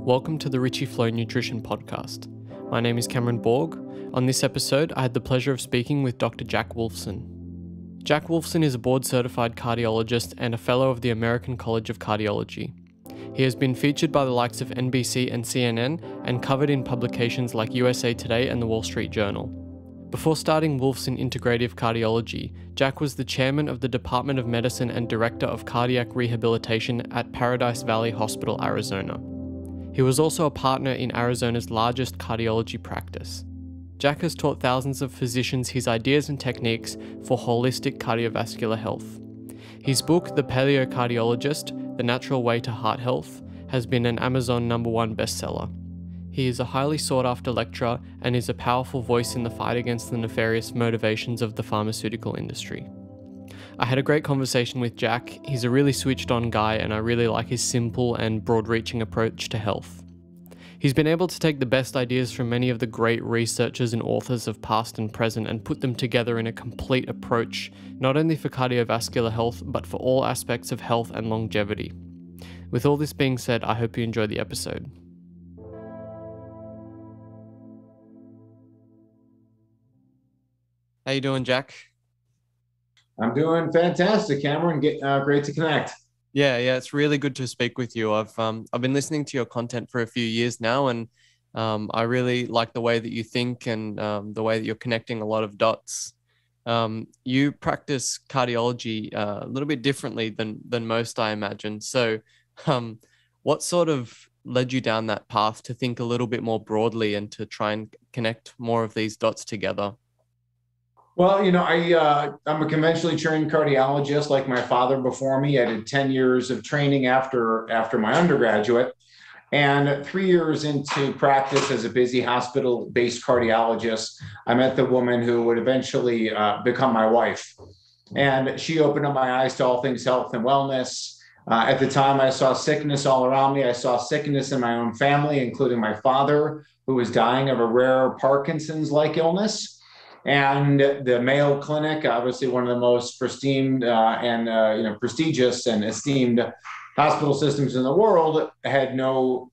Welcome to the Ricci Flow Nutrition Podcast. My name is Cameron Borg. On this episode, I had the pleasure of speaking with Dr. Jack Wolfson. Jack Wolfson is a board certified cardiologist and a fellow of the American College of Cardiology. He has been featured by the likes of NBC and CNN and covered in publications like USA Today and the Wall Street Journal. Before starting Wolfson Integrative Cardiology, Jack was the chairman of the Department of Medicine and director of cardiac rehabilitation at Paradise Valley Hospital, Arizona. He was also a partner in Arizona's largest cardiology practice. Jack has taught thousands of physicians his ideas and techniques for holistic cardiovascular health. His book, The Paleo Cardiologist The Natural Way to Heart Health, has been an Amazon number one bestseller. He is a highly sought after lecturer and is a powerful voice in the fight against the nefarious motivations of the pharmaceutical industry. I had a great conversation with Jack. He's a really switched on guy, and I really like his simple and broad reaching approach to health. He's been able to take the best ideas from many of the great researchers and authors of past and present and put them together in a complete approach, not only for cardiovascular health, but for all aspects of health and longevity. With all this being said, I hope you enjoy the episode. How you doing, Jack? I'm doing fantastic, Cameron. Get, uh, great to connect. Yeah, yeah, it's really good to speak with you. I've um, I've been listening to your content for a few years now, and um, I really like the way that you think and um, the way that you're connecting a lot of dots. Um, you practice cardiology uh, a little bit differently than than most, I imagine. So, um, what sort of led you down that path to think a little bit more broadly and to try and connect more of these dots together? Well, you know, I uh, I'm a conventionally trained cardiologist, like my father before me. I did ten years of training after after my undergraduate, and three years into practice as a busy hospital-based cardiologist, I met the woman who would eventually uh, become my wife, and she opened up my eyes to all things health and wellness. Uh, at the time, I saw sickness all around me. I saw sickness in my own family, including my father, who was dying of a rare Parkinson's-like illness and the Mayo Clinic, obviously one of the most pristine uh, and uh, you know prestigious and esteemed hospital systems in the world, had no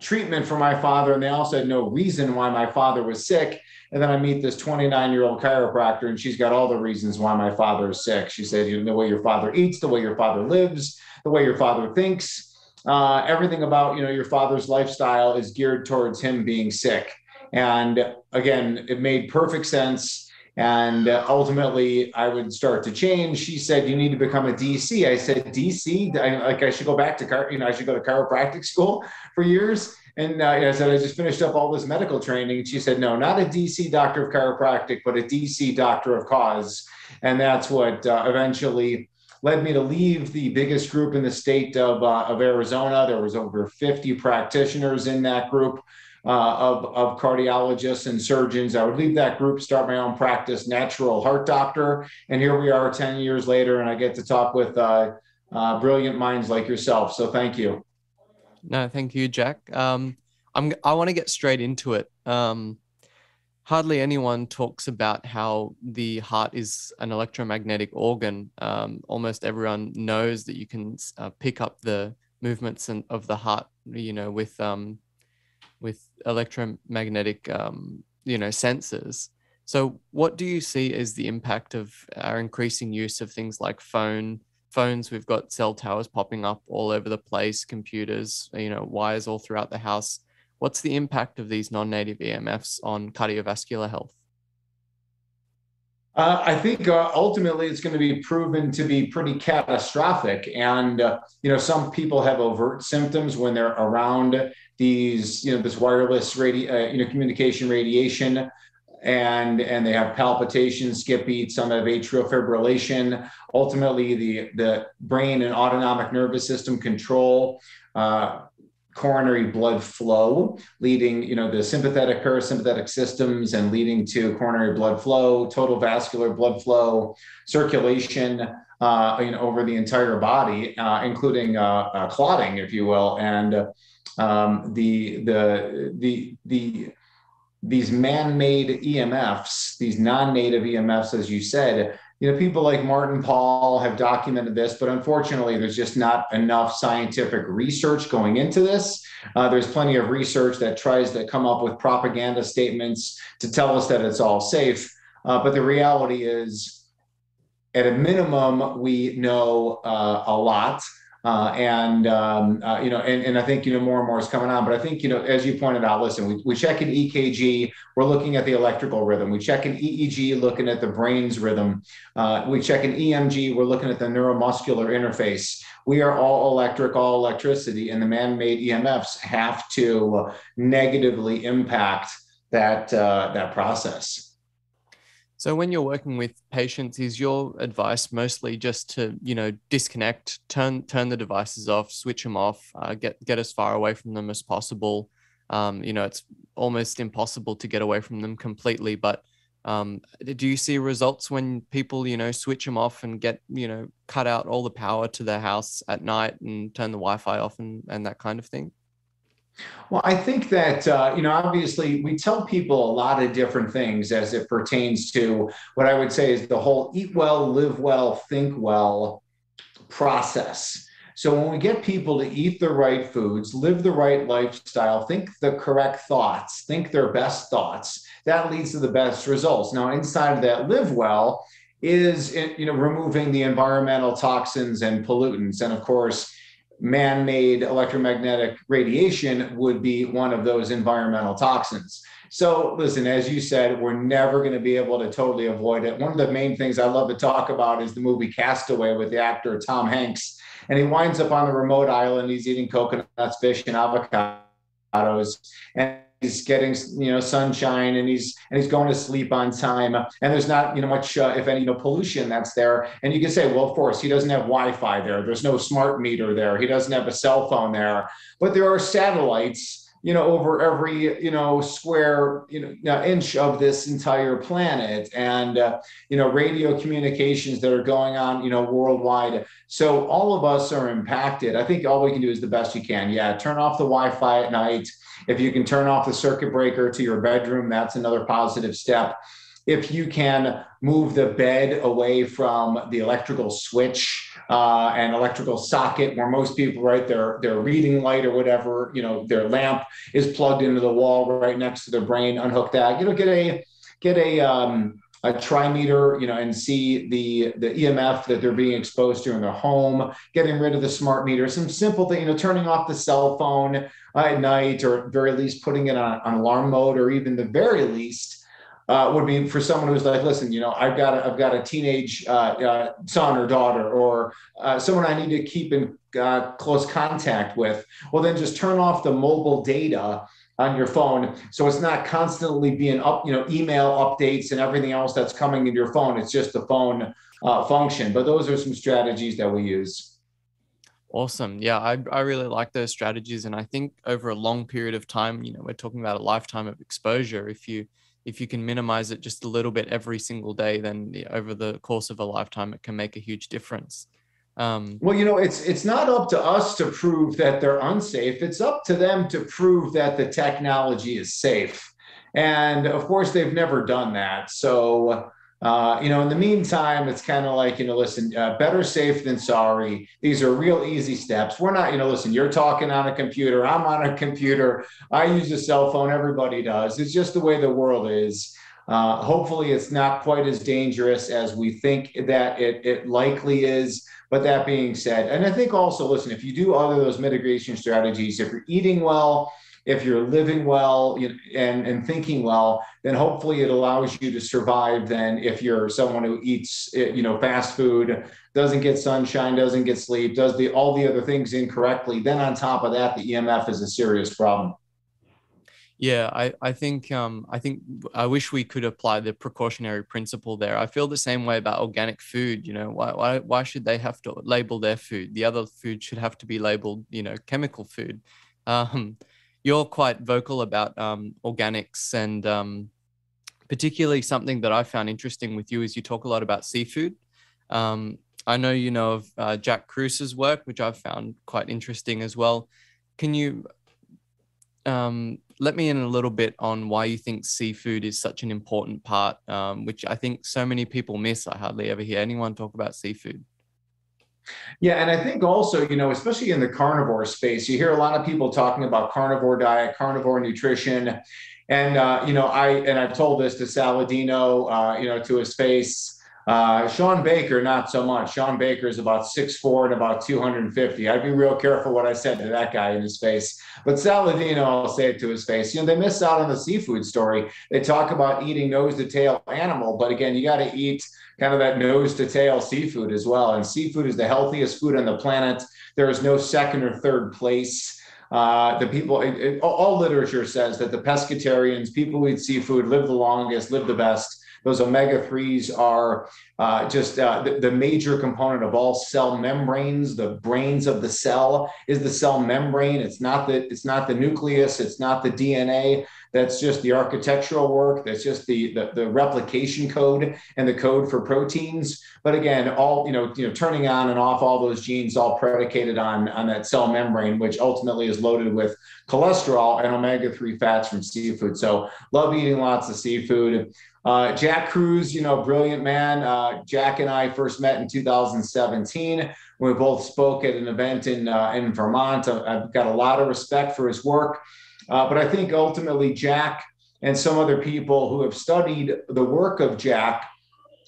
treatment for my father, and they also had no reason why my father was sick. And then I meet this 29 year old chiropractor, and she's got all the reasons why my father is sick. She said, you know, the way your father eats, the way your father lives, the way your father thinks, uh, everything about you know your father's lifestyle is geared towards him being sick. And again, it made perfect sense. And ultimately, I would start to change. She said, "You need to become a DC." I said, "DC? I, like I should go back to car, you know, I should go to chiropractic school for years." And uh, I said, "I just finished up all this medical training." She said, "No, not a DC doctor of chiropractic, but a DC doctor of cause." And that's what uh, eventually led me to leave the biggest group in the state of, uh, of Arizona. There was over 50 practitioners in that group uh, of, of cardiologists and surgeons. I would leave that group, start my own practice, natural heart doctor. And here we are 10 years later, and I get to talk with uh, uh, brilliant minds like yourself. So thank you. No, thank you, Jack. Um, I'm, I want to get straight into it. Um, hardly anyone talks about how the heart is an electromagnetic organ. Um, almost everyone knows that you can uh, pick up the movements and, of the heart, you know, with um, with electromagnetic um, you know sensors. So what do you see as the impact of our increasing use of things like phone phones? We've got cell towers popping up all over the place computers you know wires all throughout the house. What's the impact of these non-native emfs on cardiovascular health uh, I think uh, ultimately it's going to be proven to be pretty catastrophic. And, uh, you know, some people have overt symptoms when they're around these, you know, this wireless radio, uh, you know, communication radiation and and they have palpitations, skip beats, some have atrial fibrillation. Ultimately, the the brain and autonomic nervous system control uh, coronary blood flow, leading, you know, the sympathetic parasympathetic systems and leading to coronary blood flow, total vascular blood flow, circulation, uh, you know, over the entire body, uh, including uh, uh clotting, if you will, and um, the the the the these man-made EMFs, these non-native EMFs, as you said, you know, people like Martin Pall have documented this, but unfortunately, there's just not enough scientific research going into this. Uh, there's plenty of research that tries to come up with propaganda statements to tell us that it's all safe. Uh, but the reality is, at a minimum, we know uh, a lot. Uh, and um, uh, you know, and, and I think you know more and more is coming on. But I think you know, as you pointed out, listen, we, we check an EKG, we're looking at the electrical rhythm. We check an EEG, looking at the brain's rhythm. Uh, we check an EMG, we're looking at the neuromuscular interface. We are all electric, all electricity, and the man-made EMFs have to negatively impact that uh, that process. So when you're working with patients, is your advice mostly just to you know disconnect, turn turn the devices off, switch them off, uh, get get as far away from them as possible? Um, you know, it's almost impossible to get away from them completely. But um, do you see results when people you know switch them off and get you know cut out all the power to their house at night and turn the Wi-Fi off and and that kind of thing? Well, I think that, uh, you know, obviously we tell people a lot of different things as it pertains to what I would say is the whole eat well, live well, think well process. So when we get people to eat the right foods, live the right lifestyle, think the correct thoughts, think their best thoughts, that leads to the best results. Now, inside of that live well is, you know, removing the environmental toxins and pollutants. And of course, man-made electromagnetic radiation would be one of those environmental toxins. So listen, as you said, we're never going to be able to totally avoid it. One of the main things I love to talk about is the movie Castaway with the actor Tom Hanks. And he winds up on a remote island. He's eating coconuts, fish, and avocados. And he's getting you know sunshine and he's and he's going to sleep on time. And there's not you know much uh, if any you know pollution that's there. And you can say well of course he doesn't have wi-fi there. There's no smart meter there. He doesn't have a cell phone there. But there are satellites you know over every you know square you know inch of this entire planet and uh, you know radio communications that are going on you know worldwide. So all of us are impacted. I think all we can do is the best you can. Yeah turn off the wi-fi at night. If you can turn off the circuit breaker to your bedroom, that's another positive step. If you can move the bed away from the electrical switch uh, and electrical socket, where most people, right, their their reading light or whatever, you know, their lamp is plugged into the wall right next to their brain. Unhook that. You know, get a get a um, a trimeter, you know, and see the the EMF that they're being exposed to in their home, getting rid of the smart meter, some simple thing, you know, turning off the cell phone at night, or very least putting it on, on alarm mode, or even the very least uh, would be for someone who's like, listen, you know, I've got a, I've got a teenage uh, uh son or daughter, or uh, someone I need to keep in uh, close contact with. Well, then just turn off the mobile data on your phone. So it's not constantly being up, you know, email updates and everything else that's coming into your phone. It's just the phone uh, function. But those are some strategies that we use. Awesome. Yeah, I, I really like those strategies. And I think over a long period of time, you know, we're talking about a lifetime of exposure. If you if you can minimize it just a little bit every single day, then over the course of a lifetime, it can make a huge difference. Um, well, you know, it's it's not up to us to prove that they're unsafe. It's up to them to prove that the technology is safe. And of course, they've never done that. So, uh, you know, in the meantime, it's kind of like, you know, listen, uh, better safe than sorry. These are real easy steps. We're not, you know, listen, you're talking on a computer. I'm on a computer. I use a cell phone. Everybody does. It's just the way the world is. Uh, hopefully, it's not quite as dangerous as we think that it, it likely is. But that being said, and I think also, listen, if you do of those mitigation strategies, if you're eating well, if you're living well and, and thinking well, then hopefully it allows you to survive. Then if you're someone who eats, you know, fast food, doesn't get sunshine, doesn't get sleep, does the all the other things incorrectly, then on top of that, the EMF is a serious problem. Yeah, I, I think um, I think I wish we could apply the precautionary principle there. I feel the same way about organic food. You know, why, why why should they have to label their food? The other food should have to be labeled, you know, chemical food. Um, you're quite vocal about um, organics, and um, particularly something that I found interesting with you is you talk a lot about seafood. Um, I know you know of uh, Jack Kruse's work, which I've found quite interesting as well. Can you um, let me in a little bit on why you think seafood is such an important part, um, which I think so many people miss. I hardly ever hear anyone talk about seafood. Yeah, and I think also, you know, especially in the carnivore space, you hear a lot of people talking about carnivore diet, carnivore nutrition, and uh, you know, I and I've told this to Saladino, uh, you know, to his face. Uh, Shawn Baker, not so much. Shawn Baker is about 6'4 and about 250. I'd be real careful what I said to that guy in his face. But Saladino, I'll say it to his face. You know, they miss out on the seafood story. They talk about eating nose to tail animal, but again, you got to eat kind of that nose to tail seafood as well. And seafood is the healthiest food on the planet. There is no second or third place. Uh, the people, it, it, all literature says that the pescatarians, people who eat seafood, live the longest, live the best. Those omega 3s are uh, just uh, the, the, major component of all cell membranes. The brains of the cell is the cell membrane. It's not the it's not the nucleus. It's not the DNA. That's just the architectural work. That's just the, the, the replication code and the code for proteins. But again, all you know, you know, turning on and off all those genes, all predicated on on that cell membrane, which ultimately is loaded with cholesterol and omega three fats from seafood. So love eating lots of seafood. Uh, Jack Kruse, you know, brilliant man. Uh, Jack and I first met in 2017. We both spoke at an event in uh, in Vermont. I've got a lot of respect for his work. Uh, but I think ultimately Jack and some other people who have studied the work of Jack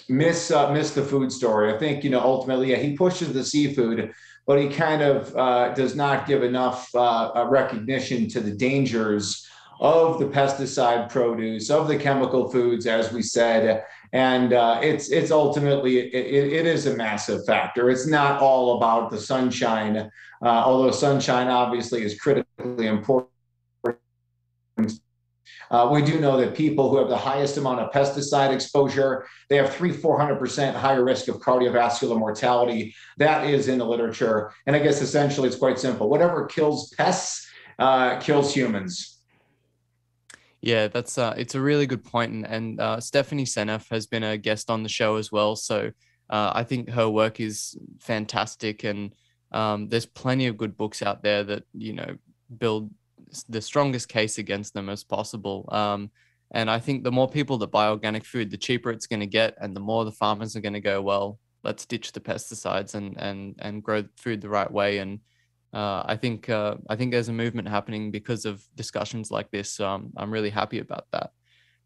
miss uh, miss the food story. I think you know ultimately yeah, he pushes the seafood, but he kind of uh, does not give enough uh, uh recognition to the dangers of the pesticide produce of the chemical foods, as we said. And uh, it's it's ultimately it, it is a massive factor. It's not all about the sunshine, uh, although sunshine obviously is critically important uh, we do know that people who have the highest amount of pesticide exposure, they have three, 400% higher risk of cardiovascular mortality. That is in the literature. And I guess essentially it's quite simple. Whatever kills pests uh, kills humans. Yeah, that's uh, it's a really good point, and, and uh, Stephanie Seneff has been a guest on the show as well. So uh, I think her work is fantastic, and um, there's plenty of good books out there that you know build the strongest case against them as possible. Um, and I think the more people that buy organic food, the cheaper it's going to get, and the more the farmers are going to go, well, let's ditch the pesticides and and and grow food the right way. And uh, I think uh, I think there's a movement happening because of discussions like this. I'm really happy about that.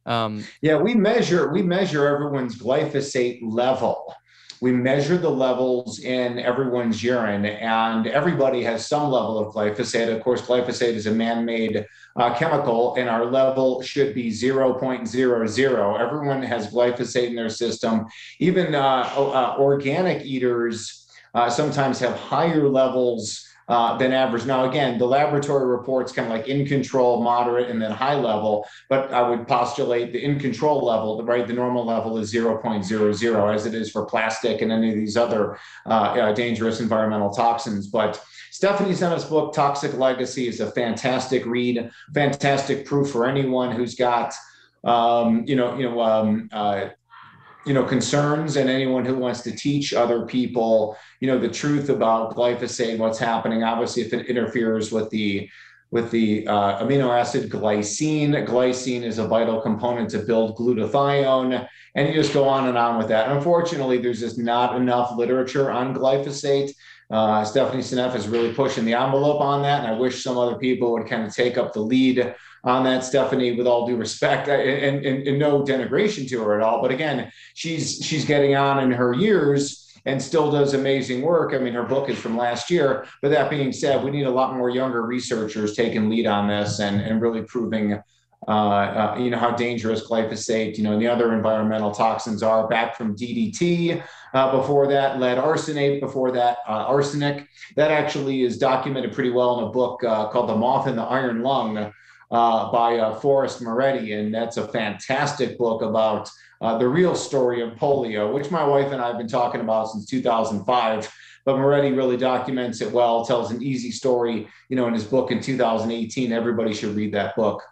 Um, yeah, we measure we measure everyone's glyphosate level we measure the levels in everyone's urine, and everybody has some level of glyphosate. Of course, glyphosate is a man made uh, chemical, and our level should be 0.00. Everyone has glyphosate in their system. Even uh, uh, organic eaters uh, sometimes have higher levels uh, than average. Now, again, the laboratory reports kind of like in control, moderate, and then high level. But I would postulate the in control level, right? The normal level is 0.00, as it is for plastic and any of these other uh, uh, dangerous environmental toxins. But Stephanie Seneff's book, Toxic Legacy, is a fantastic read, fantastic proof for anyone who's got um, you know, you know, um, uh, you know concerns and anyone who wants to teach other people you know the truth about glyphosate and what's happening. Obviously if it interferes with the with the uh, amino acid glycine glycine is a vital component to build glutathione and you just go on and on with that. Unfortunately there's just not enough literature on glyphosate. Uh, stephanie seneff is really pushing the envelope on that and i wish some other people would kind of take up the lead on that, Stephanie, with all due respect and, and, and no denigration to her at all. But again, she's she's getting on in her years and still does amazing work. I mean, her book is from last year. But that being said, we need a lot more younger researchers taking lead on this and, and really proving, uh, uh, you know, how dangerous glyphosate, you know, and the other environmental toxins are back from DDT. Uh, before that, lead arsenate. Before that, uh, arsenic. That actually is documented pretty well in a book uh, called The Moth and the Iron Lung uh, by uh, Forrest Maready. And that's a fantastic book about uh, the real story of polio, which my wife and I have been talking about since 2005. But Maready really documents it well, tells an easy story, you know, in his book in 2018. Everybody should read that book.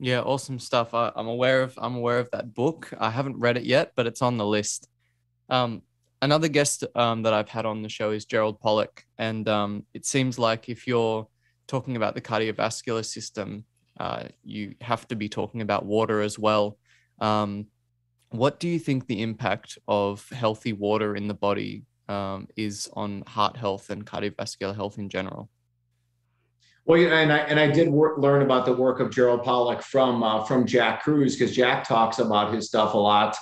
Yeah, awesome stuff. I, am aware of I'm aware of that book. I haven't read it yet, but it's on the list. Um, another guest um, that I've had on the show is Gerald Pollack, and um, it seems like if you're talking about the cardiovascular system, uh, you have to be talking about water as well. Um, what do you think the impact of healthy water in the body um, is on heart health and cardiovascular health in general? Well, and I and I did work, learn about the work of Gerald Pollack from uh, from Jack Kruse because Jack talks about his stuff a lot,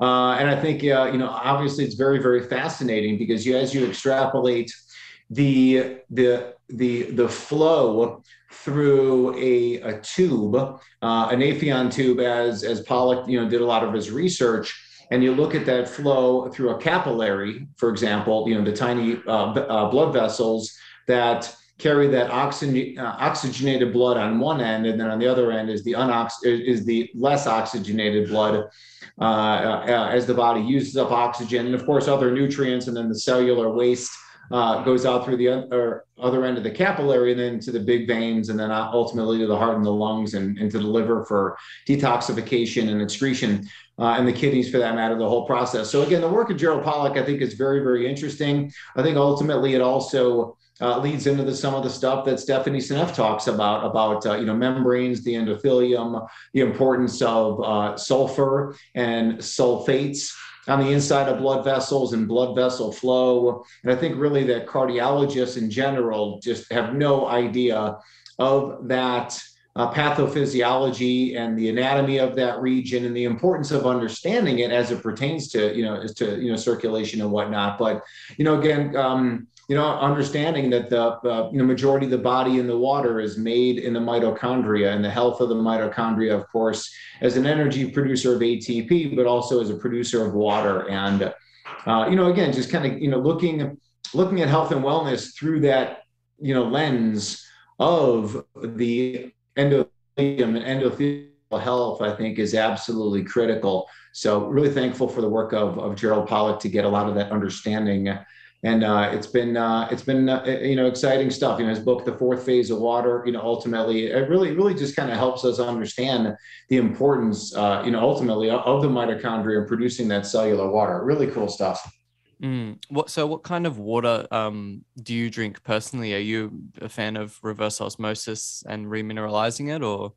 uh, and I think uh, you know obviously it's very very fascinating because you, as you extrapolate the the the the flow through a, a tube, uh, an Nafion tube, as as Pollack you know did a lot of his research. And you look at that flow through a capillary, for example, you know, the tiny uh, uh, blood vessels that carry that oxygen, uh, oxygenated blood on one end, and then on the other end is the unox is the less oxygenated blood uh, uh, as the body uses up oxygen, and of course other nutrients, and then the cellular waste uh, goes out through the other, other end of the capillary and then to the big veins and then ultimately to the heart and the lungs and into the liver for detoxification and excretion uh, and the kidneys for that matter, the whole process. So again, the work of Gerald Pollack, I think is very, very interesting. I think ultimately it also uh, leads into the, some of the stuff that Stephanie Seneff talks about, about uh, you know membranes, the endothelium, the importance of uh, sulfur and sulfates on the inside of blood vessels and blood vessel flow. And I think really that cardiologists in general just have no idea of that uh, pathophysiology and the anatomy of that region and the importance of understanding it as it pertains to you know to you know circulation and whatnot but you know again um, you know, understanding that the uh, you know, majority of the body in the water is made in the mitochondria, and the health of the mitochondria, of course, as an energy producer of ATP, but also as a producer of water. And uh, you know, again, just kind of you know, looking looking at health and wellness through that you know lens of the endothelium and endothelial health, I think, is absolutely critical. So, really thankful for the work of, of Gerald Pollack to get a lot of that understanding and uh, it's been uh, it's been uh, you know exciting stuff. You know, his book, The Fourth Phase of Water. You know, ultimately, it really really just kind of helps us understand the importance, uh, you know, ultimately of the mitochondria and producing that cellular water. Really cool stuff. Mm. What so? What kind of water um, do you drink personally? Are you a fan of reverse osmosis and remineralizing it, or?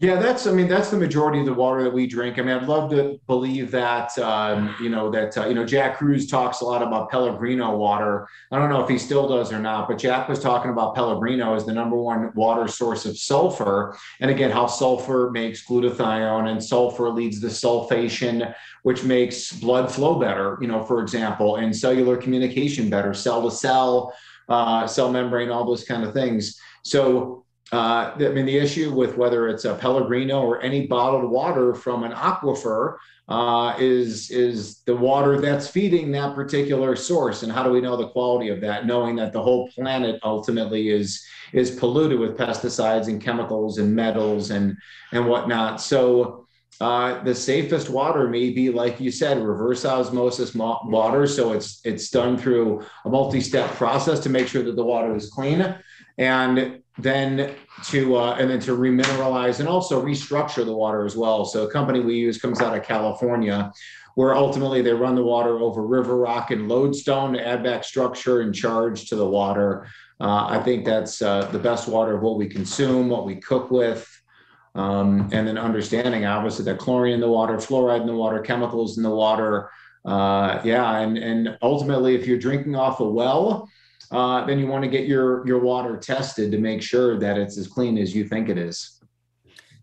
Yeah, that's. I mean, that's the majority of the water that we drink. I mean, I'd love to believe that. Um, you know that. Uh, you know, Jack Kruse talks a lot about Pellegrino water. I don't know if he still does or not, but Jack was talking about Pellegrino as the number one water source of sulfur, and again, how sulfur makes glutathione, and sulfur leads to sulfation, which makes blood flow better. You know, for example, and cellular communication better, cell to cell, uh, cell membrane, all those kind of things. So uh, I mean, the issue with whether it's a Pellegrino or any bottled water from an aquifer uh, is is the water that's feeding that particular source, and how do we know the quality of that? Knowing that the whole planet ultimately is is polluted with pesticides and chemicals and metals and and whatnot. So. Uh, the safest water may be, like you said, reverse osmosis water. So it's it's done through a multi-step process to make sure that the water is clean and then to uh, and then to remineralize and also restructure the water as well. So a company we use comes out of California, where ultimately they run the water over river rock and lodestone to add back structure and charge to the water. Uh, I think that's uh, the best water of what we consume, what we cook with. Um, and then understanding obviously that chlorine in the water, fluoride in the water, chemicals in the water. Uh, yeah, and and ultimately, if you're drinking off a well, uh, then you want to get your your water tested to make sure that it's as clean as you think it is.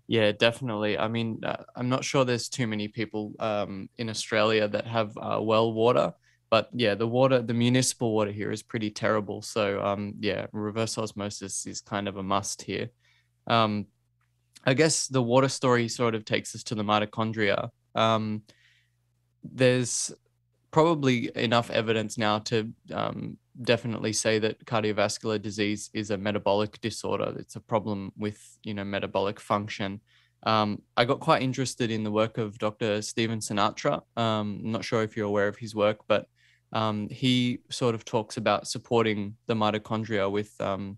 Yeah, definitely. I mean, uh, I'm not sure there's too many people um, in Australia that have uh, well water, but yeah, the water, the municipal water here is pretty terrible. So um, yeah, reverse osmosis is kind of a must here. Um, I guess the water story sort of takes us to the mitochondria. Um, there's probably enough evidence now to um, definitely say that cardiovascular disease is a metabolic disorder. It's a problem with you know metabolic function. Um, I got quite interested in the work of Dr. Stephen Sinatra. Um, I'm not sure if you're aware of his work, but um, he sort of talks about supporting the mitochondria with um,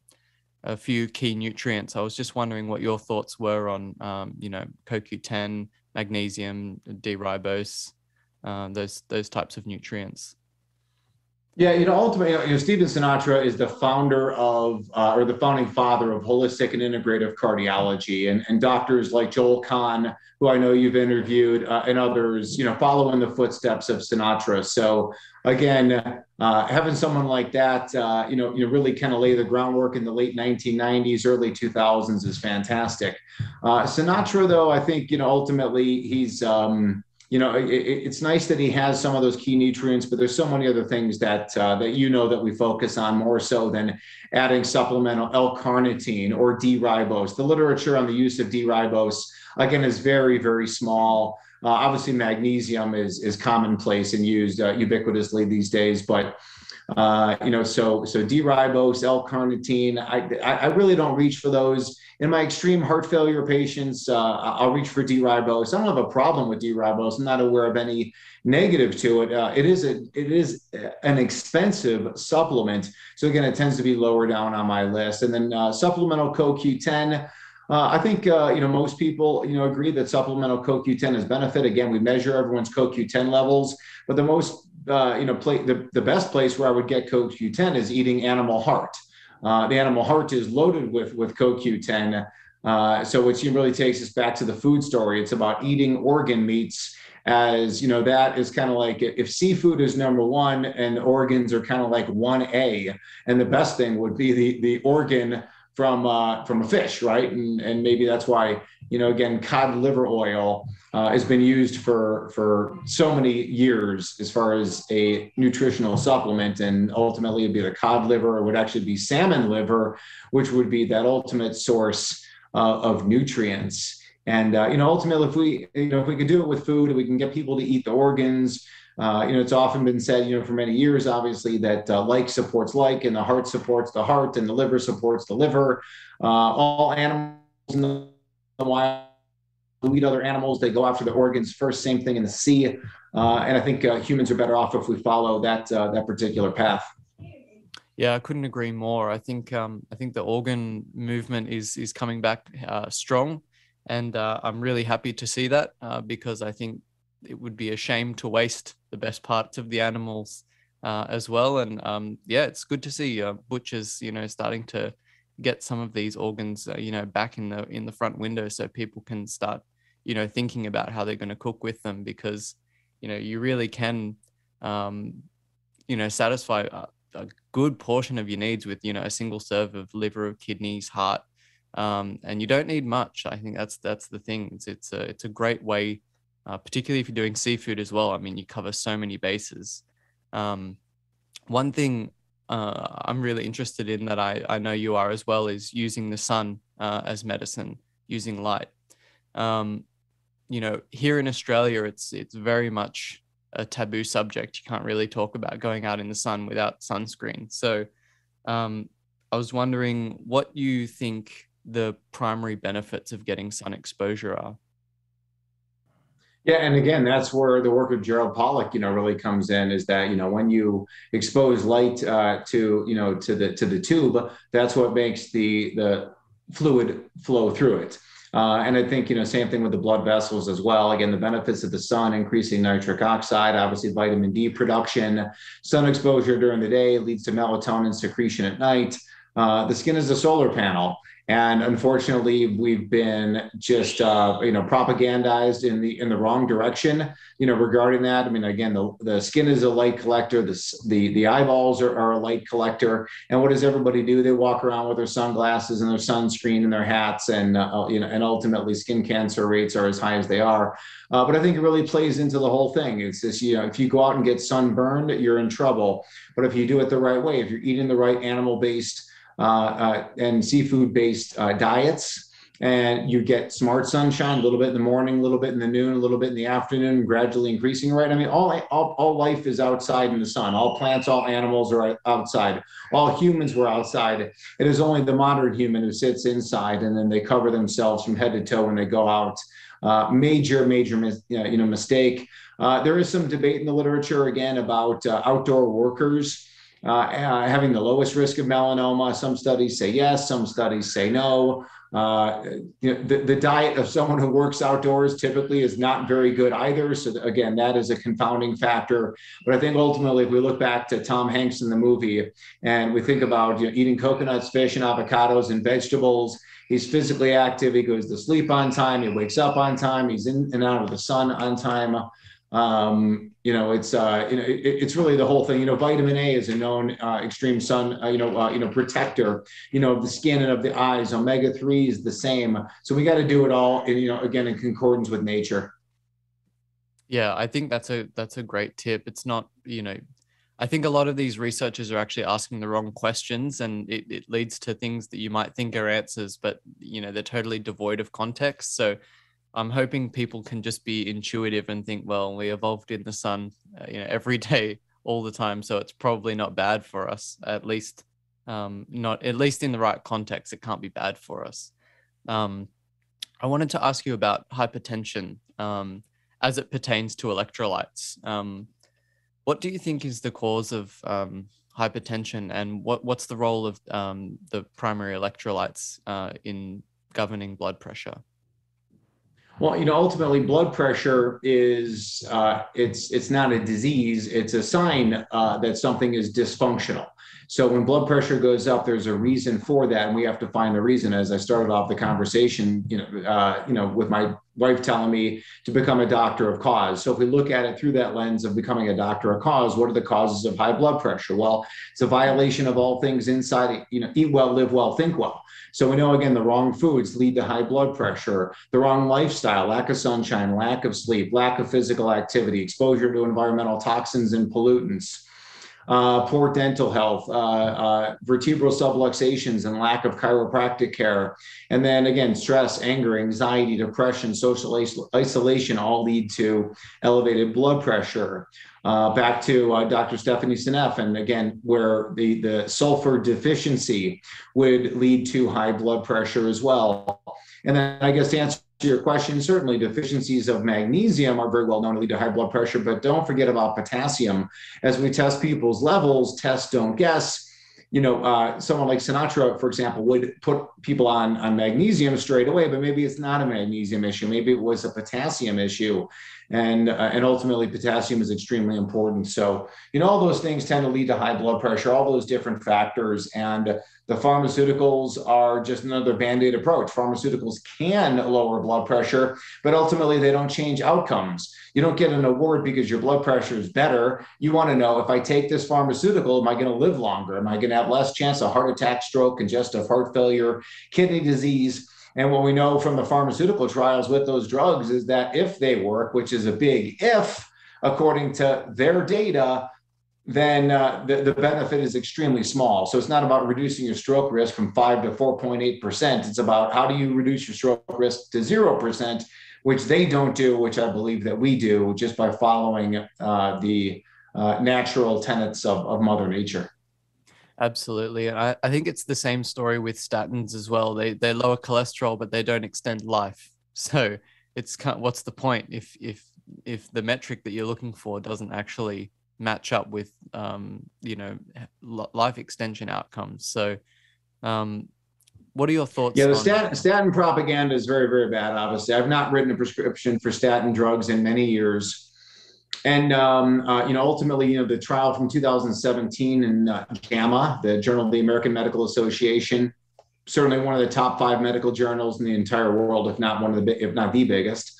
a few key nutrients. I was just wondering what your thoughts were on, um, you know, CoQ10, magnesium, D-ribose, uh, those those types of nutrients. Yeah, you know, ultimately, you know, Stephen Sinatra is the founder of, uh, or the founding father of holistic and integrative cardiology, and, and doctors like Joel Kahn, who I know you've interviewed, uh, and others, you know, follow in the footsteps of Sinatra. So again, uh, having someone like that, uh, you know, you really kind of lay the groundwork in the late 1990s, early 2000s is fantastic. Uh, Sinatra, though, I think you know, ultimately he's. Um, you know, it, it's nice that he has some of those key nutrients, but there's so many other things that uh, that you know that we focus on more so than adding supplemental L-carnitine or D-ribose. The literature on the use of D-ribose again is very very small. Uh, obviously, magnesium is is commonplace and used uh, ubiquitously these days, but uh, you know, so so D-ribose, L-carnitine. I I really don't reach for those in my extreme heart failure patients, uh, I'll reach for D-ribose. I don't have a problem with D-ribose. I'm not aware of any negative to it. Uh, it is a, it is an expensive supplement. So again, it tends to be lower down on my list. And then uh, supplemental CoQ10. Uh, I think uh, you know most people you know agree that supplemental CoQ10 is benefit. Again, we measure everyone's CoQ10 levels, but the most uh, you know play, the, the best place where I would get CoQ10 is eating animal heart. Uh, the animal heart is loaded with with CoQ10. Uh, so which really takes us back to the food story. It's about eating organ meats as you know that is kind of like if seafood is number one and organs are kind of like 1a and the best thing would be the the organ from uh, from a fish, right? And and maybe that's why you know again cod liver oil uh, has been used for for so many years as far as a nutritional supplement, and ultimately it'd be the cod liver, or would actually be salmon liver, which would be that ultimate source uh, of nutrients. And uh, you know, ultimately, if we you know if we could do it with food, we can get people to eat the organs, uh, you know, it's often been said, you know, for many years, obviously, that uh, like supports like, and the heart supports the heart, and the liver supports the liver. Uh, all animals wild eat other animals; they go after the organs first. Same thing in the sea, uh, and I think uh, humans are better off if we follow that uh, that particular path. Yeah, I couldn't agree more. I think um, I think the organ movement is is coming back strong, and I'm really happy to see that because I think it would be a shame to waste the best parts of the animals uh, as well. And um, yeah, it's good to see uh, butchers, you know, starting to get some of these organs, uh, you know, back in the in the front window, so people can start, you know, thinking about how they're going to cook with them because, you know, you really can, um, you know, satisfy a, a, good portion of your needs with, you know, a single serve of liver, kidneys, heart. Um, and you don't need much. I think that's that's the thing. It's it's a it's a great way uh, particularly if you're doing seafood as well. I mean, you cover so many bases. Um, one thing uh, I'm really interested in that I, I know you are as well is using the sun uh, as medicine, using light. Um, you know, here in Australia, it's it's very much a taboo subject. You can't really talk about going out in the sun without sunscreen. So, um, I was wondering what you think the primary benefits of getting sun exposure are. Yeah, and again, that's where the work of Gerald Pollack, you know, really comes in. Is that you know when you expose light uh, to you know to the to the tube, that's what makes the the fluid flow through it. Uh, and I think you know same thing with the blood vessels as well. Again, the benefits of the sun, increasing nitric oxide, obviously vitamin D production, sun exposure during the day leads to melatonin secretion at night. Uh, the skin is a solar panel. And unfortunately, we've been just uh, you know propagandized in the in the wrong direction. You know regarding that. I mean, again, the, the skin is a light collector. The the, the eyeballs are, are a light collector. And what does everybody do? They walk around with their sunglasses and their sunscreen and their hats, and uh, you know, and ultimately, skin cancer rates are as high as they are. Uh, but I think it really plays into the whole thing. It's just you know, if you go out and get sunburned, you're in trouble. But if you do it the right way, if you're eating the right animal based and seafood based uh, diets. And you get smart sunshine a little bit in the morning, a little bit in the noon, a little bit in the afternoon, gradually increasing, right? I mean, all, all, all life is outside in the sun. All plants, all animals are outside. All humans were outside. It is only the modern human who sits inside and then they cover themselves from head to toe when they go out. Uh, major, major, you know, mistake. Uh, there is some debate in the literature again about uh, outdoor workers uh, uh, having the lowest risk of melanoma. Some studies say yes, some studies say no. Uh, you know, the, the diet of someone who works outdoors typically is not very good either. So again, that is a confounding factor. But I think ultimately, if we look back to Tom Hanks in the movie and we think about you know, eating coconuts, fish, and avocados and vegetables, he's physically active. He goes to sleep on time. He wakes up on time. He's in and out of the sun on time um, you know, it's uh, you know, it, it's really the whole thing. You know, vitamin A is a known uh, extreme sun, uh, you know, uh, you know, protector. You know, of the skin and of the eyes. Omega three is the same. So we got to do it all, in, you know, again in concordance with nature. Yeah, I think that's a that's a great tip. It's not, you know, I think a lot of these researchers are actually asking the wrong questions, and it, it leads to things that you might think are answers, but you know they're totally devoid of context. So I'm hoping people can just be intuitive and think, well, we evolved in the sun, uh, you know, every day, all the time, so it's probably not bad for us. At least, um, not at least in the right context, it can't be bad for us. Um, I wanted to ask you about hypertension um, as it pertains to electrolytes. Um, what do you think is the cause of um, hypertension, and what what's the role of um, the primary electrolytes uh, in governing blood pressure? Well, you know, ultimately, blood pressure is uh, it's it's not a disease; it's a sign uh, that something is dysfunctional. So when blood pressure goes up, there's a reason for that, and we have to find the reason. As I started off the conversation, you know, uh, you know, with my wife telling me to become a doctor of cause. So if we look at it through that lens of becoming a doctor of cause, what are the causes of high blood pressure? Well, it's a violation of all things inside. You know, eat well, live well, think well. So we know again the wrong foods lead to high blood pressure, the wrong lifestyle, lack of sunshine, lack of sleep, lack of physical activity, exposure to environmental toxins and pollutants. Uh, poor dental health, uh, uh, vertebral subluxations, and lack of chiropractic care. And then again, stress, anger, anxiety, depression, social isolation all lead to elevated blood pressure. Uh, back to uh, Dr. Stephanie Seneff, and again, where the, the sulfur deficiency would lead to high blood pressure as well. And then I guess to answer your question, certainly deficiencies of magnesium are very well known to lead to high blood pressure, but don't forget about potassium. As we test people's levels, test, don't guess. You know, uh, someone like Sinatra, for example, would put people on, on magnesium straight away, but maybe it's not a magnesium issue. Maybe it was a potassium issue and uh, and ultimately potassium is extremely important. So you know all those things tend to lead to high blood pressure all those different factors. And the pharmaceuticals are just another band-aid approach. Pharmaceuticals can lower blood pressure but ultimately they don't change outcomes. You don't get an award because your blood pressure is better. You want to know if i take this pharmaceutical am i going to live longer? Am i going to have less chance of heart attack stroke congestive heart failure kidney disease and what we know from the pharmaceutical trials with those drugs is that if they work, which is a big if, according to their data, then uh, the, the benefit is extremely small. So it's not about reducing your stroke risk from 5 to 4.8%. It's about how do you reduce your stroke risk to 0%, which they don't do, which I believe that we do just by following uh, the uh, natural tenets of, of Mother Nature. Absolutely. And I, I think it's the same story with statins as well. They they lower cholesterol, but they don't extend life. So it's kind of, what's the point if if if the metric that you're looking for doesn't actually match up with um, you know life extension outcomes. So um, what are your thoughts? Yeah, the statin, statin propaganda is very, very bad. Obviously, I've not written a prescription for statin drugs in many years and um, uh, you know ultimately you know the trial from 2017 in uh, JAMA the journal of the american medical association certainly one of the top five medical journals in the entire world if not one of the if not the biggest.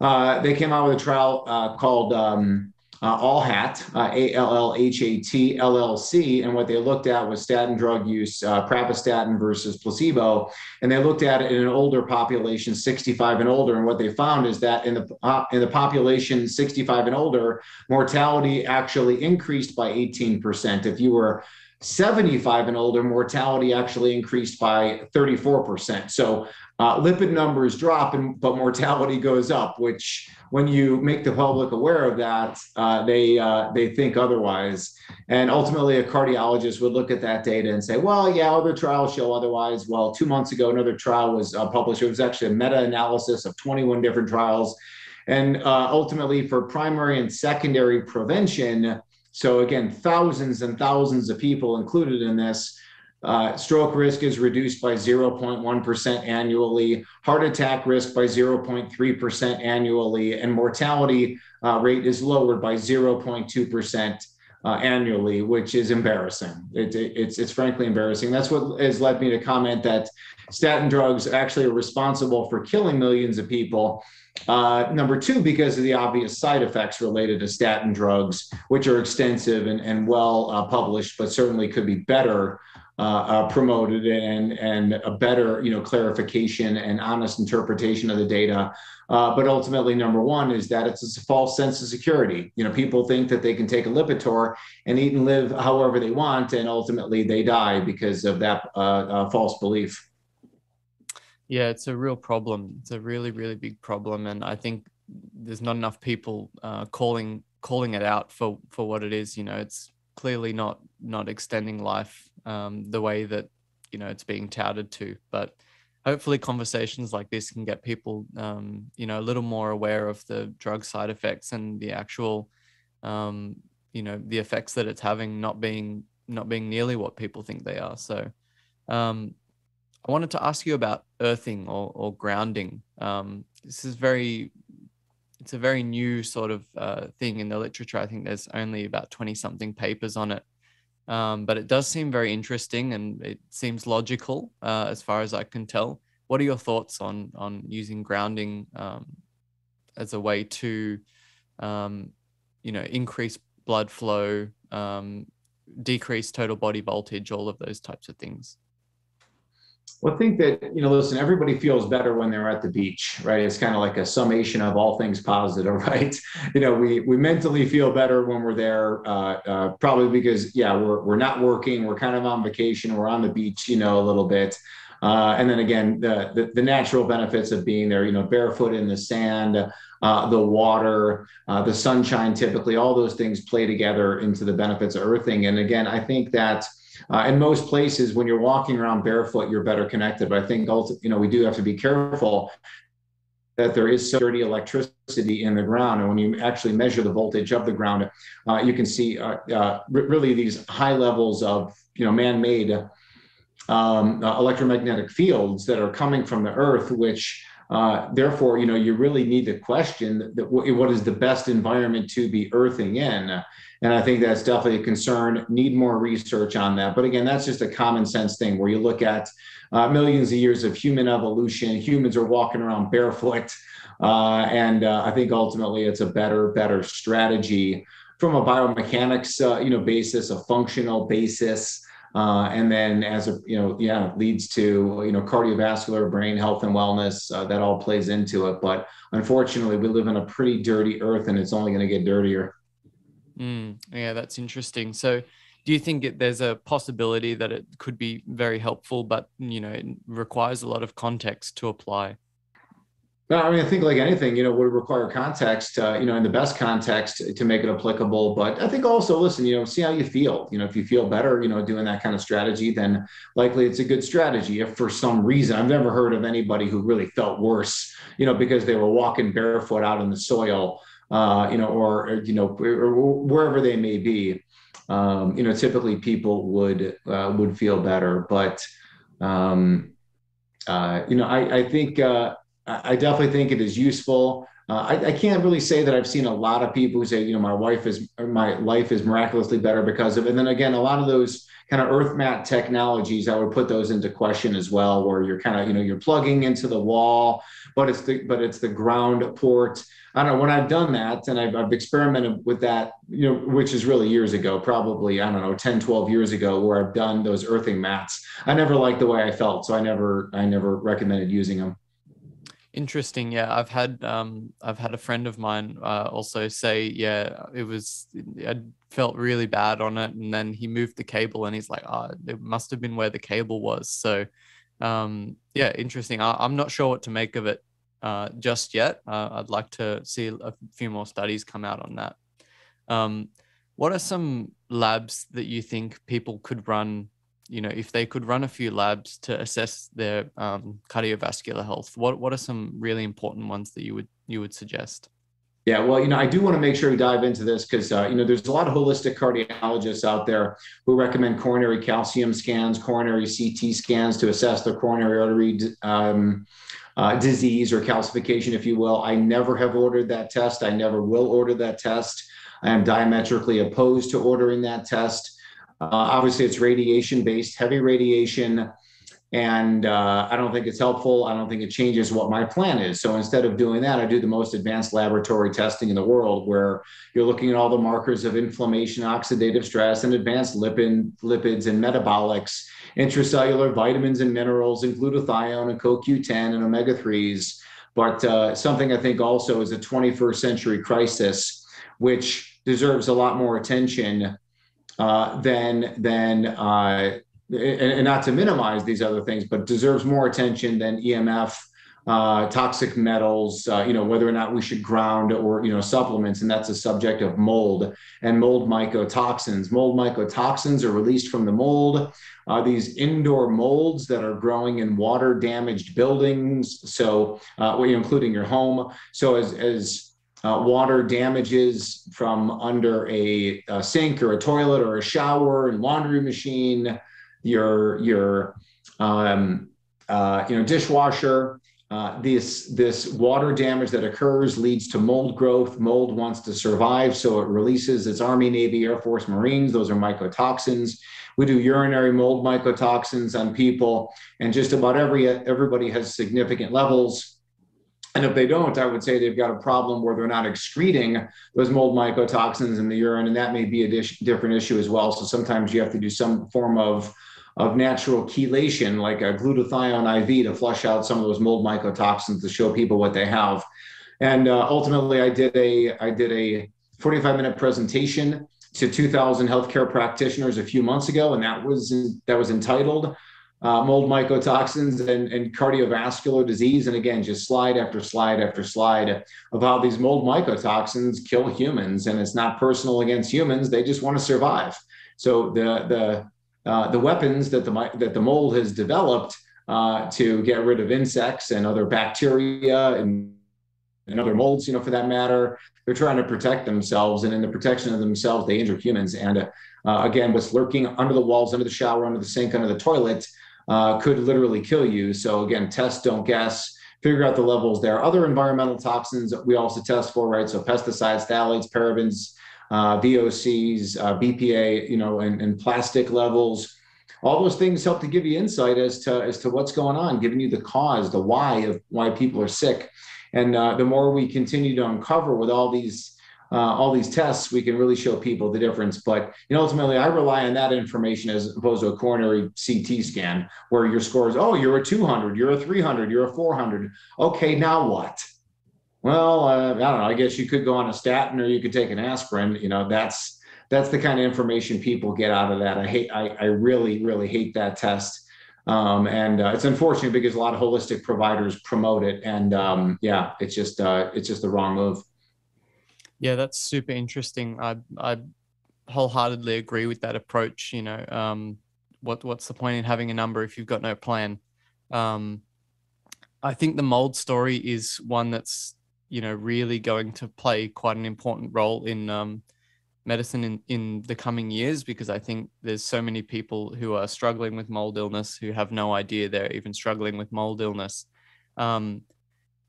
Uh, they came out with a trial uh, called um, uh, ALLHAT, uh, A-L-L-H-A-T, LLT, and what they looked at was statin drug use, uh, pravastatin versus placebo, and they looked at it in an older population, 65 and older, and what they found is that in the uh, in the population 65 and older, mortality actually increased by 18%. If you were 75 and older, mortality actually increased by 34%. So uh, lipid numbers drop, and, but mortality goes up, which when you make the public aware of that, uh, they uh, they think otherwise. And ultimately, a cardiologist would look at that data and say, "Well, yeah, other trials show otherwise." Well, two months ago, another trial was uh, published. It was actually a meta-analysis of 21 different trials, and uh, ultimately, for primary and secondary prevention, So again, thousands and thousands of people included in this. Uh, stroke risk is reduced by 0.1% annually, heart attack risk by 0.3% annually, and mortality uh, rate is lowered by 0.2% uh, annually, which is embarrassing. It, it, it's, it's frankly embarrassing. That's what has led me to comment that statin drugs actually are responsible for killing millions of people. Uh, number two, because of the obvious side effects related to statin drugs, which are extensive and, and well uh, published, but certainly could be better uh, uh, promoted and and a better you know clarification and honest interpretation of the data. Uh, but ultimately, number one is that it's a false sense of security. You know, people think that they can take a Lipitor and eat and live however they want, and ultimately they die because of that uh, uh, false belief. Yeah, it's a real problem. It's a really, really big problem, and I think there's not enough people uh, calling calling it out for for what it is. You know, it's clearly not not extending life um, the way that you know it's being touted to. But hopefully conversations like this can get people um, you know a little more aware of the drug side effects and the actual um, you know the effects that it's having not being not being nearly what people think they are. So um, i wanted to ask you about earthing or, or grounding. Um, this is very it's a very new sort of uh, thing in the literature. I think there's only about 20 something papers on it um, but it does seem very interesting and it seems logical uh, as far as I can tell. What are your thoughts on on using grounding um, as a way to, um, you know, increase blood flow, um, decrease total body voltage, all of those types of things? Well, I think that, you know, listen, everybody feels better when they're at the beach, right? It's kind of like a summation of all things positive, right? You know, we we mentally feel better when we're there, uh, uh, probably because, yeah, we're, we're not working, we're kind of on vacation, we're on the beach, you know, a little bit. Uh, and then again, the, the, the natural benefits of being there, you know, barefoot in the sand, uh, the water, uh, the sunshine, typically, all those things play together into the benefits of earthing. And again, I think that uh, in most places, when you're walking around barefoot, you're better connected. But I think also, you know, we do have to be careful that there is dirty electricity in the ground. And when you actually measure the voltage of the ground, uh, you can see uh, uh, really these high levels of, you know, man-made um, uh, electromagnetic fields that are coming from the earth, which uh, therefore, you know, you really need to question that what is the best environment to be earthing in. And I think that's definitely a concern. Need more research on that. But again, that's just a common sense thing where you look at uh, millions of years of human evolution. Humans are walking around barefoot. Uh, and uh, I think ultimately it's a better, better strategy from a biomechanics, uh, you know, basis, a functional basis. Uh, and then as a you know yeah leads to you know cardiovascular brain health and wellness uh, that all plays into it but unfortunately we live in a pretty dirty earth and it's only going to get dirtier Mm, yeah, that's interesting. So, do you think it, there's a possibility that it could be very helpful, but you know, it requires a lot of context to apply? No, I mean, I think like anything, you know, would require context, uh, you know, in the best context to make it applicable. But I think also, listen, you know, see how you feel. You know, if you feel better, you know, doing that kind of strategy, then likely it's a good strategy. If for some reason, I've never heard of anybody who really felt worse, you know, because they were walking barefoot out in the soil uh, you know, or, you know, wherever they may be, um, you know, typically people would uh, would feel better. But um, uh, you know, I, I think uh, I definitely think it is useful. Uh, I, I, can't really say that I've seen a lot of people who say, you know, my wife is my life is miraculously better because of. It. And then again, a lot of those kind of earth mat technologies, I would put those into question as well, where you're kind of, you know, you're plugging into the wall, but it's the but it's the ground port. I don't know when I've done that and I've, I've experimented with that, you know, which is really years ago, probably, I don't know, 10, 12 years ago, where I've done those earthing mats. I never liked the way I felt. So I never, I never recommended using them. Interesting. Yeah, I've had um, I've had a friend of mine uh, also say, yeah, it was I felt really bad on it, and then he moved the cable, and he's like, oh, it must have been where the cable was. So, um, yeah, interesting. I, am not sure what to make of it uh, just yet. Uh, I'd like to see a few more studies come out on that. Um, what are some labs that you think people could run you know, if they could run a few labs to assess their um, cardiovascular health, what what are some really important ones that you would you would suggest? Yeah, well, you know, I do want to make sure we dive into this because, uh, you know, there's a lot of holistic cardiologists out there who recommend coronary calcium scans, coronary CT scans to assess the coronary artery um, uh, disease or calcification, if you will. I never have ordered that test. I never will order that test. I am diametrically opposed to ordering that test. Uh, obviously, it's radiation based, heavy radiation and uh, I don't think it's helpful. I don't think it changes what my plan is. So instead of doing that, I do the most advanced laboratory testing in the world, where you're looking at all the markers of inflammation, oxidative stress, and advanced lipid, lipids and metabolics, intracellular vitamins and minerals, and glutathione and CoQ10 and omega 3s. But uh, something I think also is a 21st century crisis, which deserves a lot more attention uh, than than uh, and, not to minimize these other things, but deserves more attention than EMF, uh, toxic metals, uh, you know, whether or not we should ground or, you know, supplements. And that's a subject of mold and mold mycotoxins. Mold mycotoxins are released from the mold. Uh, these indoor molds that are growing in water damaged buildings. So, uh, including your home. So as, as uh, water damages from under a, a, sink or a toilet or a shower and laundry machine, your your um, uh, you know dishwasher. Uh, this this water damage that occurs leads to mold growth. Mold wants to survive, so it releases its Army, Navy, Air Force, Marines. Those are mycotoxins. We do urinary mold mycotoxins on people, and just about every everybody has significant levels. And if they don't, I would say they've got a problem where they're not excreting those mold mycotoxins in the urine, and that may be a dish, different issue as well. So sometimes you have to do some form of of natural chelation, like a glutathione IV, to flush out some of those mold mycotoxins to show people what they have. And uh, ultimately, I did a I did a 45 minute presentation to 2,000 healthcare practitioners a few months ago, and that was that was entitled uh, "Mold Mycotoxins and, and Cardiovascular Disease." And again, just slide after slide after slide of how these mold mycotoxins kill humans, and it's not personal against humans; they just want to survive. So the the uh, the weapons that the that the mold has developed uh, to get rid of insects and other bacteria and, and other molds, you know, for that matter. They're trying to protect themselves, and in the protection of themselves, they injure humans. And uh, again, what's lurking under the walls, under the shower, under the sink, under the toilet, uh, could literally kill you. So again, test, don't guess. Figure out the levels there. are Other environmental toxins that we also test for, right? So pesticides, phthalates, parabens, uh, VOCs, uh, BPA, you know, and, and plastic levels. All those things help to give you insight as to as to what's going on, giving you the cause, the why of why people are sick. And uh, the more we continue to uncover with all these uh, all these tests, we can really show people the difference. But you know, ultimately, I rely on that information as opposed to a coronary CT scan where your score is, oh, you're a 200, you're a 300, you're a 400. Okay, now what? well, uh, I don't know. I guess you could go on a statin or you could take an aspirin. You know, that's that's the kind of information people get out of that. I hate. I, I really, really hate that test. Um, and uh, it's unfortunate because a lot of holistic providers promote it, and um, yeah, it's just uh, it's just the wrong move. Yeah, that's super interesting. I I wholeheartedly agree with that approach. You know, um, what what's the point in having a number if you've got no plan? Um, I think the mold story is one that's you know really going to play quite an important role in um, medicine in, in the coming years because I think there's so many people who are struggling with mold illness who have no idea they're even struggling with mold illness. Um,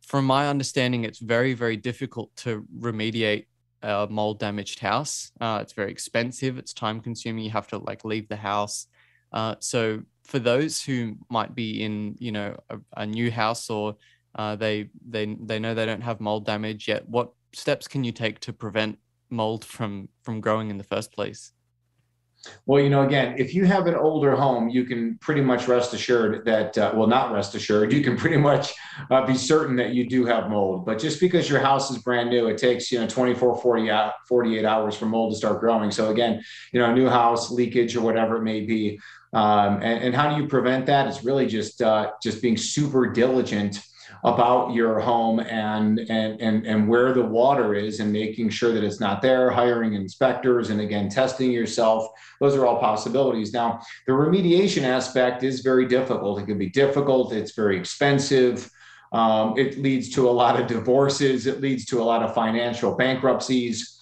from my understanding, it's very, very difficult to remediate a mold damaged house. Uh, it's very expensive. It's time consuming. You have to like leave the house. Uh, so for those who might be in, you know, a, a new house or uh, they they they know they don't have mold damage yet. What steps can you take to prevent mold from from growing in the first place? Well, you know, again, if you have an older home, you can pretty much rest assured that, uh, well, not rest assured, you can pretty much uh, be certain that you do have mold. But just because your house is brand new, it takes, you know, 24, 40, 48 hours for mold to start growing. So again, you know, a new house leakage or whatever it may be. Um, and, and, how do you prevent that? It's really just, uh, just being super diligent about your home and, and, and, and where the water is and making sure that it's not there, hiring inspectors, and again, testing yourself. Those are all possibilities. Now, the remediation aspect is very difficult. It can be difficult, it's very expensive. Um, it leads to a lot of divorces. It leads to a lot of financial bankruptcies.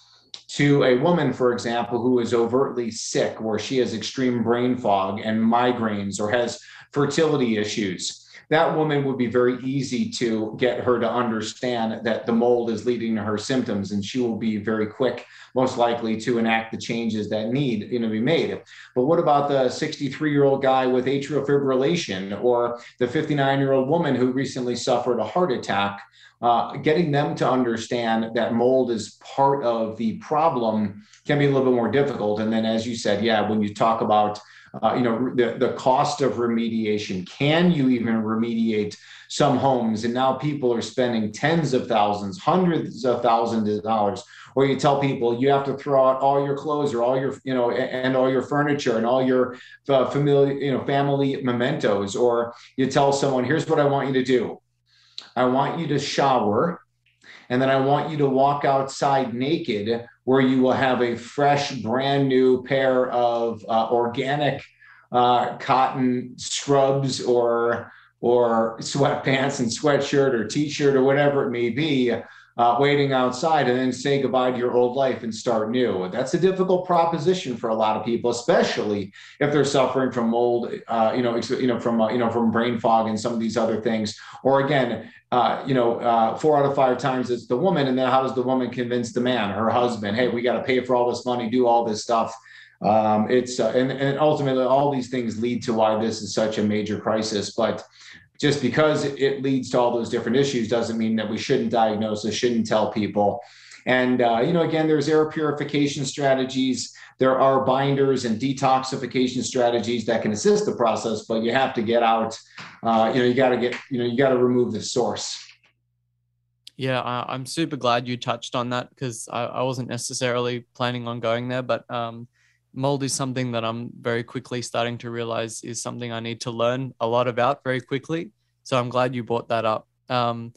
To a woman, for example, who is overtly sick, where she has extreme brain fog and migraines or has fertility issues that woman would be very easy to get her to understand that the mold is leading to her symptoms and she will be very quick most likely to enact the changes that need you know be made. But what about the 63 year old guy with atrial fibrillation or the 59 year old woman who recently suffered a heart attack? Uh, getting them to understand that mold is part of the problem can be a little bit more difficult. And then as you said yeah when you talk about uh, you know, the, the cost of remediation. Can you even remediate some homes? And now people are spending tens of thousands, hundreds of thousands of dollars. Or you tell people you have to throw out all your clothes or all your, you know, and all your furniture and all your uh, familiar, you know, family mementos. Or you tell someone, here's what I want you to do. I want you to shower and then I want you to walk outside naked where you will have a fresh, brand new pair of uh, organic uh, cotton scrubs or or sweatpants and sweatshirt or t-shirt or whatever it may be uh, waiting outside and then say goodbye to your old life and start new. That's a difficult proposition for a lot of people, especially if they're suffering from mold, uh, you know, you know, from uh, you know, from brain fog and some of these other things. Or again, uh, you know, uh, four out of five times it's the woman, and then how does the woman convince the man, her husband, hey, we got to pay for all this money, do all this stuff. Um, it's uh, and, and ultimately all these things lead to why this is such a major crisis, but just because it leads to all those different issues doesn't mean that we shouldn't diagnose it, shouldn't tell people. And uh, you know, again, there's air purification strategies. There are binders and detoxification strategies that can assist the process, but you have to get out. Uh, you know, you got to get. You know, you got to remove the source. Yeah, I, am super glad you touched on that because I, I, wasn't necessarily planning on going there, but um, mold is something that I'm very quickly starting to realize is something I need to learn a lot about very quickly. So I'm glad you brought that up. Um,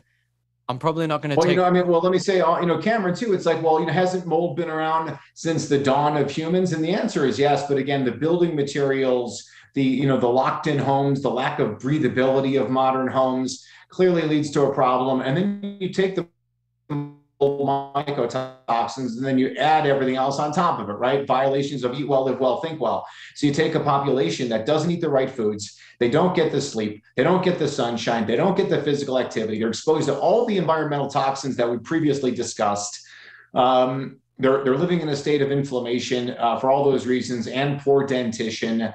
I'm probably not going to. Well, take... you know, I mean, well, let me say, uh, you know, Cameron too. It's like, well, you know, hasn't mold been around since the dawn of humans? And the answer is yes. But again, the building materials, the you know, the locked-in homes, the lack of breathability of modern homes clearly leads to a problem. And then you take the mycotoxins, and then you add everything else on top of it, right? Violations of eat well, live well, think well. So you take a population that doesn't eat the right foods, they don't get the sleep, they don't get the sunshine, they don't get the physical activity, they're exposed to all the environmental toxins that we previously discussed. Um, they're, they're living in a state of inflammation uh, for all those reasons and poor dentition.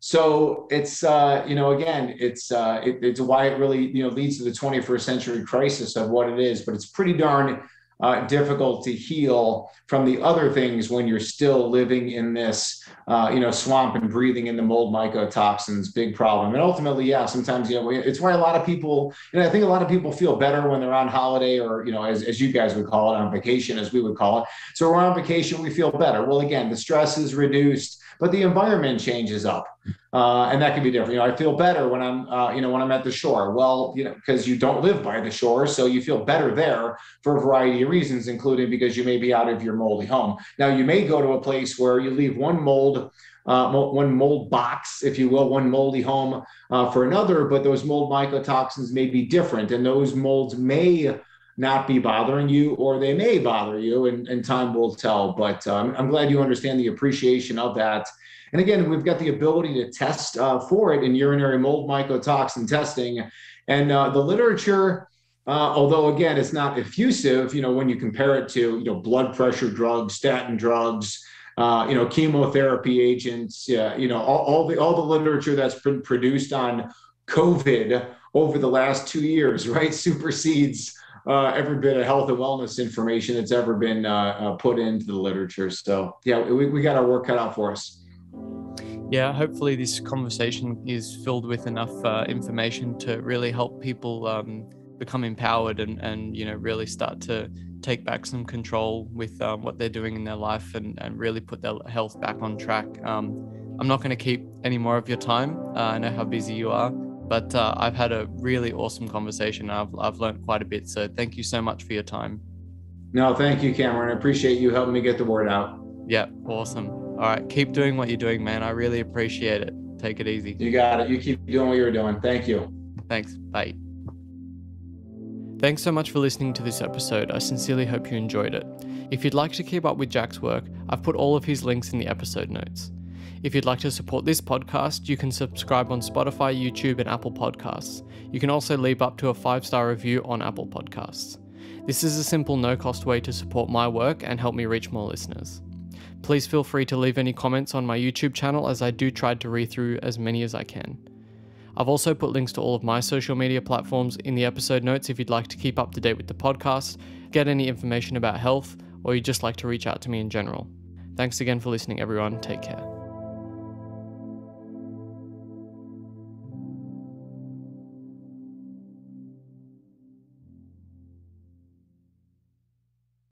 So it's uh, you know again it's uh, it, it's why it really you know leads to the 21st century crisis of what it is, but it's pretty darn uh, difficult to heal from the other things when you're still living in this, uh, you know, swamp and breathing in the mold mycotoxins. Big problem. And ultimately, yeah, sometimes you know it's why a lot of people, you know, I think a lot of people feel better when they're on holiday or you know, as, as you guys would call it, on vacation, as we would call it. So we're on vacation, we feel better. Well, again, the stress is reduced but the environment changes up. Uh, and that can be different. You know, I feel better when I'm, uh, you know, when I'm at the shore. Well, you know, because you don't live by the shore, so you feel better there for a variety of reasons, including because you may be out of your moldy home. Now, you may go to a place where you leave one mold, uh, one mold box, if you will, one moldy home uh, for another, but those mold mycotoxins may be different, and those molds may not be bothering you or they may bother you and, and time will tell. But um, i'm glad you understand the appreciation of that. And again we've got the ability to test uh, for it in urinary mold mycotoxin testing. And uh, the literature uh, although again it's not effusive you know when you compare it to you know blood pressure drugs statin drugs uh, you know chemotherapy agents you know all, all the all the literature that's been produced on covid over the last two years right supersedes uh, every bit of health and wellness information that's ever been uh, uh, put into the literature. So yeah, we, we got our work cut out for us. Yeah, hopefully this conversation is filled with enough uh, information to really help people um, become empowered and, and you know really start to take back some control with um, what they're doing in their life and, and really put their health back on track. Um, I'm not going to keep any more of your time. Uh, I know how busy you are. But uh, I've had a really awesome conversation. I've, I've learned quite a bit. So thank you so much for your time. No, thank you, Cameron. I appreciate you helping me get the word out. Yeah, awesome. All right, keep doing what you're doing, man. I really appreciate it. Take it easy. You got it. You keep doing what you're doing. Thank you. Thanks. Bye. Thanks so much for listening to this episode. I sincerely hope you enjoyed it. If you'd like to keep up with Jack's work, I've put all of his links in the episode notes. If you'd like to support this podcast, you can subscribe on Spotify, YouTube, and Apple Podcasts. You can also leave up to a five star review on Apple Podcasts. This is a simple, no cost way to support my work and help me reach more listeners. Please feel free to leave any comments on my YouTube channel as I do try to read through as many as I can. I've also put links to all of my social media platforms in the episode notes if you'd like to keep up to date with the podcast, get any information about health, or you'd just like to reach out to me in general. Thanks again for listening, everyone. Take care.